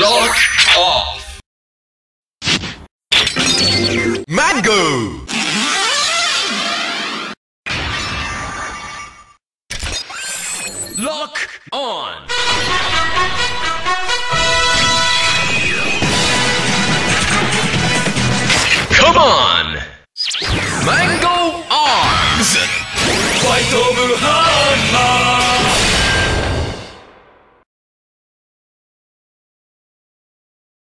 Lock off. Mango. Lock on. Come on. Mango arms. Fight over Hammer.